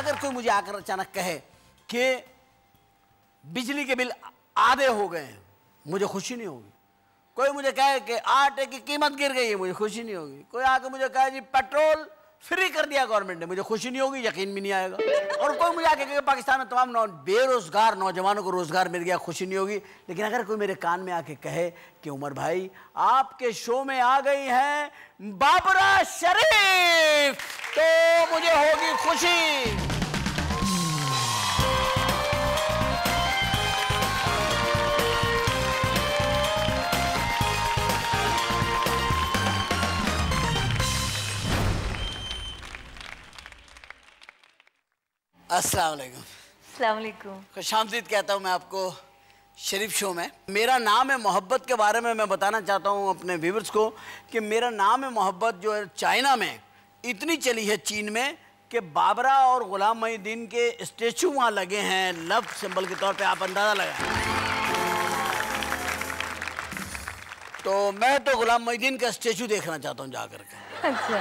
अगर कोई मुझे आकर अचानक कहे कि बिजली के बिल आधे हो गए हैं, मुझे खुशी नहीं होगी। कोई मुझे कहे कि आटे की कीमत गिर गई है, मुझे खुशी नहीं होगी। कोई आके मुझे कहे जी, पेट्रोल फ्री कर दिया गवर्नमेंट ने, मुझे खुशी नहीं होगी, यकीन भी नहीं आएगा। और कोई मुझे आके कहे, पाकिस्तान में तमाम नौ, बेरोजगार नौजवानों को रोज़गार मिल गया, खुशी नहीं होगी। लेकिन अगर कोई मेरे कान में आके कहे कि, उमर भाई, आपके शो में आ गई हैं बाबरा शरीफ! तो मुझे होगी खुशी। अस्सलाम वालेकुम। अलैक्म खुश आमदीद कहता हूँ मैं आपको शरीफ शो में। मेरा नाम है मोहब्बत के बारे में मैं बताना चाहता हूँ अपने व्यूवर्स को कि मेरा नाम है मोहब्बत जो है चाइना में। इतनी चली है चीन में कि बाबरा और गुलाम मोहिद्दीन के स्टेचू वहाँ लगे हैं लव सिंबल के तौर पे आप अंदाज़ा लगाएँ। तो मैं तो गुलाम मोहिद्दीन का स्टेचू देखना चाहता हूँ जाकर के। अच्छा।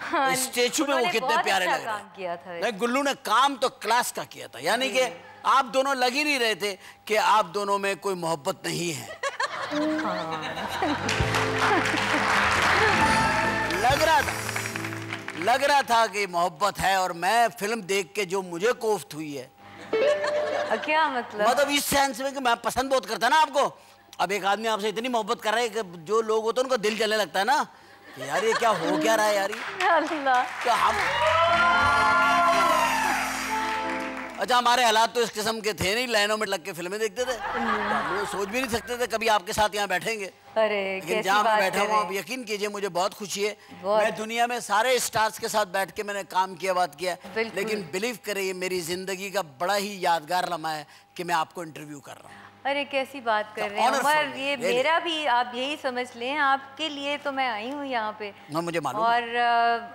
हाँ, स्टेचू में वो कितने प्यारे अच्छा लग रहे हैं। नहीं गुल्लू ने काम तो क्लास का किया था। यानी कि आप दोनों लग ही नहीं रहे थे कि आप दोनों में कोई मोहब्बत नहीं है। था लग रहा था कि मोहब्बत है और मैं फ़िल्म देख के जो मुझे कोफ्त हुई है। क्या मतलब? मतलब इस सेंस में कि मैं पसंद बहुत करता ना आपको। अब एक आदमी आपसे इतनी मोहब्बत कर रहा है कि जो लोग होते हैं उनका दिल जलने लगता है ना। यार ये क्या हो क्या रहा है यार ये? अल्लाह। तो हम अच्छा हमारे हालात तो इस किस्म के थे नहीं लाइनों में लग के फ़िल्में देखते थे। तो सोच भी नहीं सकते थे कभी आपके साथ यहाँ बैठेंगे। अरे लेकिन जहाँ मैं बैठा हुआ हूँ आप यकीन कीजिए मुझे बहुत खुशी है। मैं दुनिया में सारे स्टार्स के साथ बैठ के मैंने काम किया बात किया लेकिन बिलीव करिए मेरी ज़िंदगी का बड़ा ही यादगार लम्हा है कि मैं आपको इंटरव्यू कर रहा हूँ। अरे कैसी बात कर रहे हैं। उमर ये really. मेरा भी आप यही समझ लें आपके लिए तो मैं आई हूँ यहाँ पे। मुझे मालूम और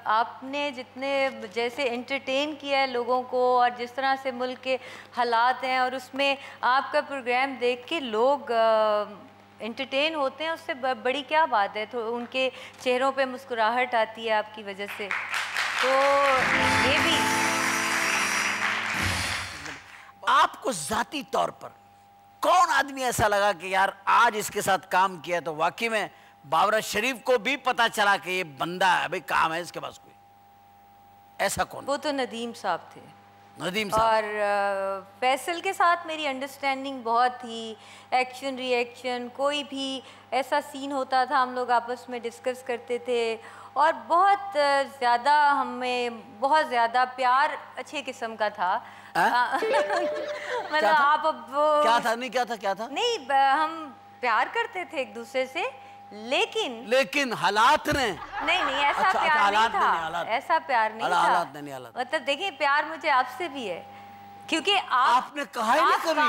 आपने जितने जैसे एंटरटेन किया है लोगों को और जिस तरह से मुल्क के हालात हैं और उसमें आपका प्रोग्राम देख के लोग एंटरटेन होते हैं उससे बड़ी क्या बात है? तो उनके चेहरों पे मुस्कुराहट आती है आपकी वजह से। तो ये भी। आपको जाती तौर पर कौन आदमी ऐसा लगा कि यार आज इसके साथ काम किया तो वाकई में बाबरा शरीफ को भी पता चला कि ये बंदा है, अभी काम है, इसके पास कोई। ऐसा कौन? वो तो नदीम साहब थे। नदीम साहब। और फैसल के साथ मेरी अंडरस्टैंडिंग बहुत थी। एक्शन रिएक्शन कोई भी ऐसा सीन होता था हम लोग आपस में डिस्कस करते थे। और बहुत ज़्यादा हमें बहुत ज़्यादा प्यार अच्छे किस्म का था। हाँ? मतलब आप अब क्या था? नहीं क्या था? क्या था? नहीं हम प्यार करते थे एक दूसरे से। लेकिन लेकिन हालात ने नहीं नहीं ऐसा अच्छा, प्यार अच्छा, नहीं था। नहीं, ऐसा प्यार नहीं था। हालात ने नहीं, हालात मतलब देखिए प्यार मुझे आपसे भी है क्योंकि आप आपने कहा ही नहीं कभी।